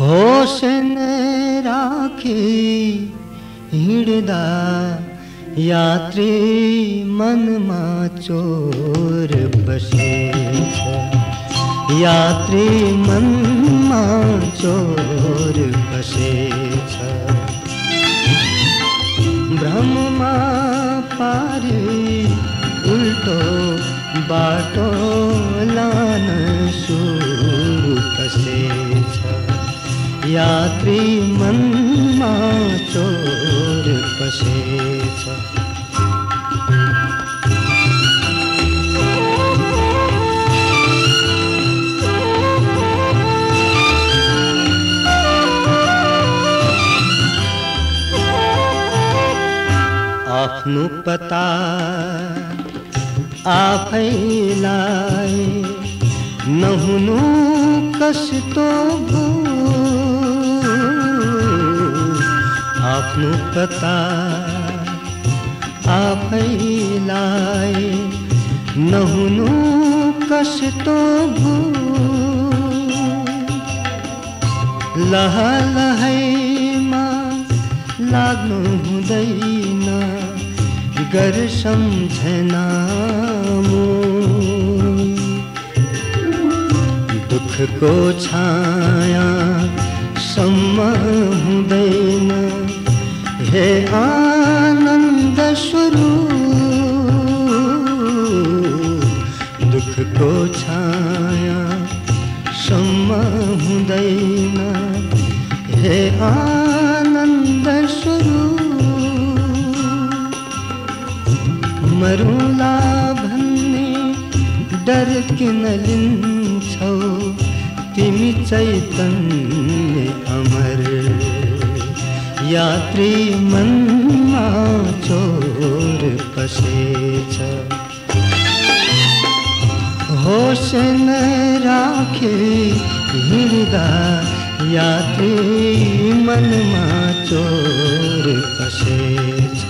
होशन राखी हिड़दा यात्री मनमा चोर बसे यात्री मनमा चोर बसे ब्रह्ममा पारी उल्टो बाटो लान सुरु पसे यात्री मनमा चोर पसेछ आफ्नो पता आप नहुनु कस्तो भो आफ्नो पता आफैलाई नहुनु कस्तो भो। लह लहैमा लाग्नु हुँदैन गर सम्झना दुखको छाया हे आनन्द दुख को छाया सम्म हुँदैन हे आनंद स्वरूप। मरुला भन्ने डर किन लिन्छौ तिमी चैतन्य अमर। यात्री मनमा चोर पसेछ होस न राखे हिँड्दा यात्री मनमा चोर पसेछ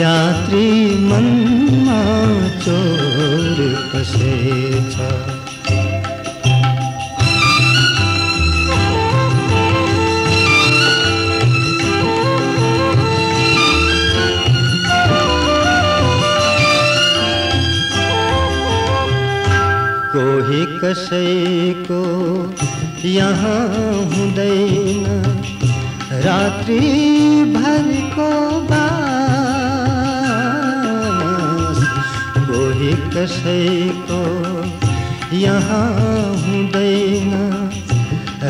यात्री मनमा चोर पसेछ कोही कसैको यहाँ रात्रि भरको बा कोही कसैको यहाँ हुँदैन।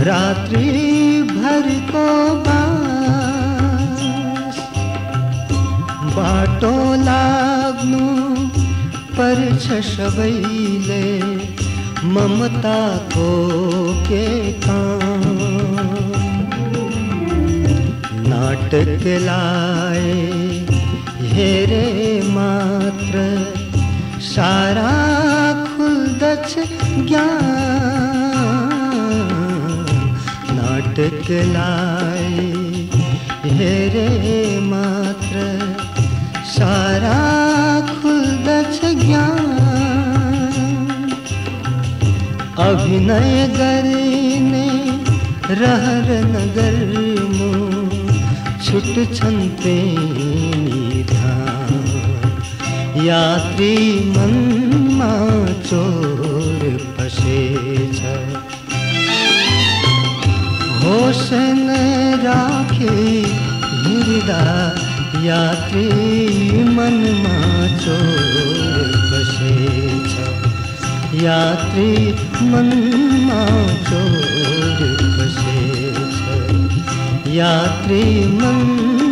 रात्रि भरको बास, बाटो लाग्नु पर्छ ममता ममताको के काम। नाटक लाए हेरे मात्र, सारा खुल्दछ ज्ञान। नाटक लाए हेरे मात्र अभिनय गर्ने रहर नगर छुट छन् प्रेमी यात्री मनमा चोर पसेछ होस न राखे हिँड्दा यात्री मनमा चोर यात्री मनमा चोर पसेछ यात्री मन